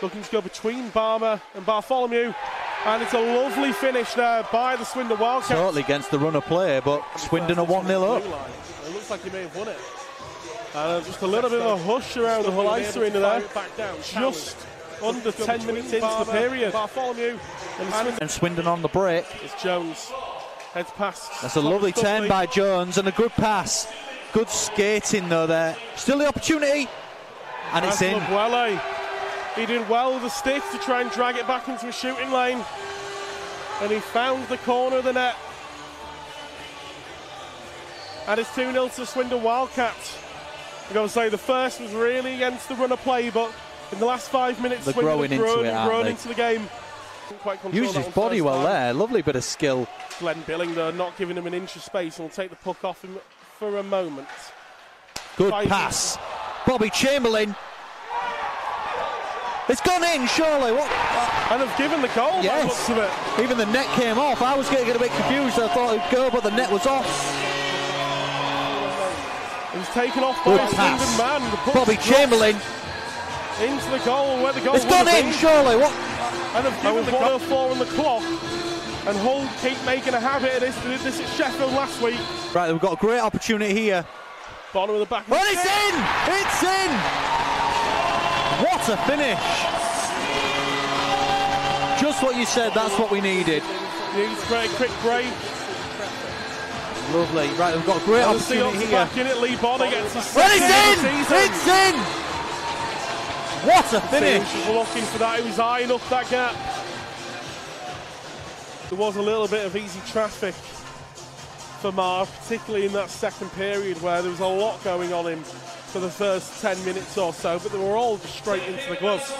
Looking to go between Barmer and Bartholomew. And it's a lovely finish there by the Swindon Wildcats. Totally against the run of play, but Swindon are 1 0 up. It looks like he may have won it. And uh, just a little bit of a hush around the whole ice arena there. Just under 10 minutes into the period. Bartholomew and, and Swindon on the break. It's Jones. Heads past. That's a lovely turn by Jones and a good pass. Good skating though there. Still the opportunity. And it's in. Well, he did well with the stick to try and drag it back into a shooting lane. And he found the corner of the net. And it's 2 0 to Swindon Wildcats. I've got to say, the first was really against the run of play, but in the last five minutes, They're Swindon growing have grown, into it, grown into the game. Used his body well time. there. Lovely bit of skill. Glenn Billing, though, not giving him an inch of space and will take the puck off him for a moment. Good Five pass. Bobby Chamberlain. It's gone in, surely. What? And have given the goal. by the looks Yes. of it. Even the net came off. I was getting a bit confused. I thought it'd go, but the net was off. He was taken off by Good a pass. Man. Bobby Chamberlain. into the goal where the goal It's would gone in, been. surely. What? and have given the goal four on the clock. And Hull keep making a habit of this. This at Sheffield last week. Right, we've got a great opportunity here. Bottom of the back. Well, it's in! It's in! What a finish! Just what you said, that's what we needed. Needs great quick break. Lovely. Right, we've got a great And the Seahawks opportunity here. back in it. Lee Bonner gets a Well, it's in! It's in! What a finish! Sims was looking for that. He was eyeing up that gap. There was a little bit of easy traffic for Mar, particularly in that second period where there was a lot going on him for the first 10 minutes or so, but they were all just straight into the gloves.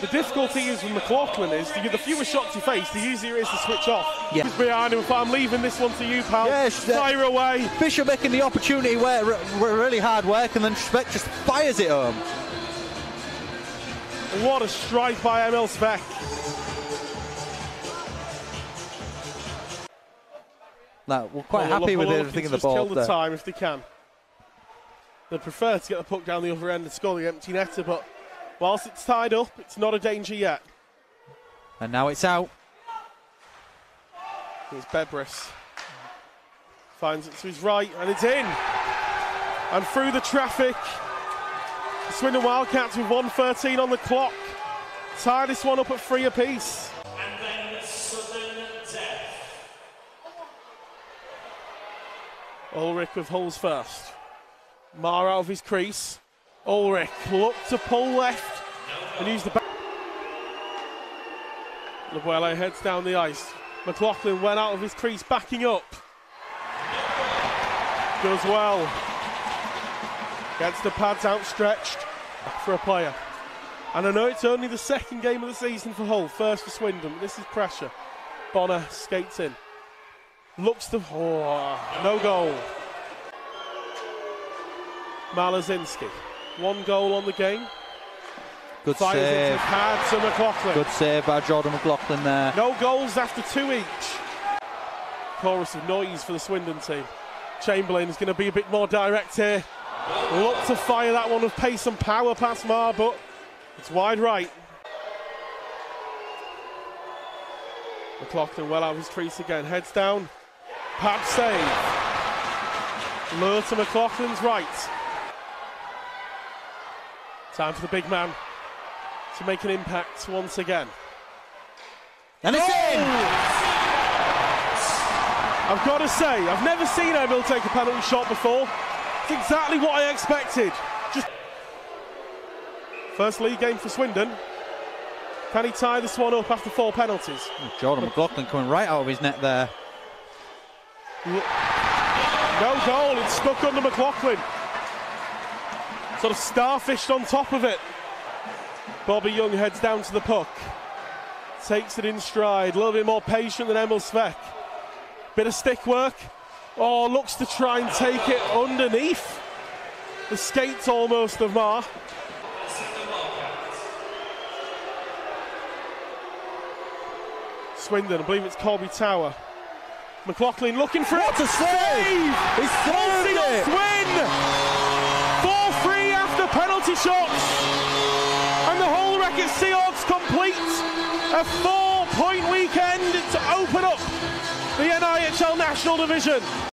The difficulty is with McLaughlin is the, the fewer shots you face, the easier it is to switch off. Yeah. He's behind him. I'm leaving this one to you, pal. Yes, Fire away. Fisher making the opportunity where where really hard work and then Svec just fires it home. What a strike by Emil Svec. No, we're quite happy with everything in the ball. Kill the there. time if they can. They prefer to get the puck down the other end and score the empty netter, but whilst it's tied up, it's not a danger yet. And now it's out. It's Bebris. Finds it to his right, and it's in. And through the traffic, the Swindon Wildcats with 1.13 on the clock. Tie this one up at three apiece. And then sudden death. Ulrich with holes first. Mar out of his crease. Ulrich looked to pull left and use the back. Labuelo heads down the ice. McLaughlin went out of his crease, backing up. Does well. Gets the pads outstretched for a player. And I know it's only the second game of the season for Hull, first for Swindon, but this is pressure. Bonner skates in. Looks to. Oh, no goal. Malasinski. One goal on the game. Good Fires into save. pad to McLaughlin. Good save by Jordan McLaughlin there. No goals after two each. Chorus of noise for the Swindon team. Chamberlain is going to be a bit more direct here. Look to fire that one with pace and power past Mar, but it's wide right. McLaughlin well out of his crease again. Heads down. Pad save. Lure to McLaughlin's right. Time for the big man to make an impact once again. And it's in! I've got to say, I've never seen Emil take a penalty shot before. It's exactly what I expected. Just first league game for Swindon. Can he tie this one up after four penalties? Oh, Jordan McLaughlin coming right out of his net there. No goal. It's stuck under McLaughlin. Sort of starfished on top of it. Bobby Young heads down to the puck. Takes it in stride. A little bit more patient than Emil Svec. Bit of stick work. Oh, looks to try and take it underneath. The skates almost of Mar. Swindon, I believe it's Colby Tower. McLaughlin looking for What it. a save! He's saved it! win! penalty shots. And the whole Racket Seahawks complete a four point weekend to open up the NIHL National Division.